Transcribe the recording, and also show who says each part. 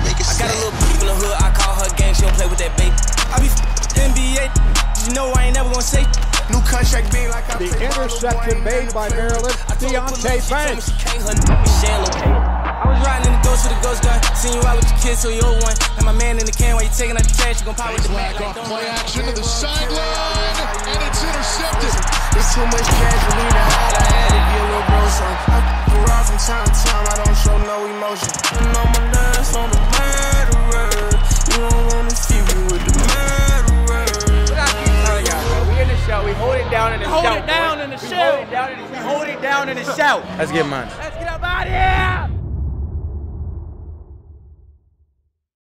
Speaker 1: I got a little beef in the hood, I call her gang, she don't play with that bait. I be NBA, you know I ain't never gonna say. New contract being like I
Speaker 2: The interception made by Maryland, Deonte Banks.
Speaker 1: I was riding in the ghost with a ghost gun. Seen you out with your kids, so you old one. And my man in the can while you taking out the trash, you gon' pop with the back.
Speaker 3: Off play action to the sideline, and it's intercepted.
Speaker 1: There's too much cash for me to hide. I had to be a little bro, son. I f around from time to time. I don't show no emotion.
Speaker 4: It down in the
Speaker 5: Hold
Speaker 4: show.
Speaker 5: it down in the
Speaker 4: We
Speaker 5: show.
Speaker 4: hold it down in the, we hold it down in the show.
Speaker 5: Let's get money.
Speaker 4: Let's get up out of here.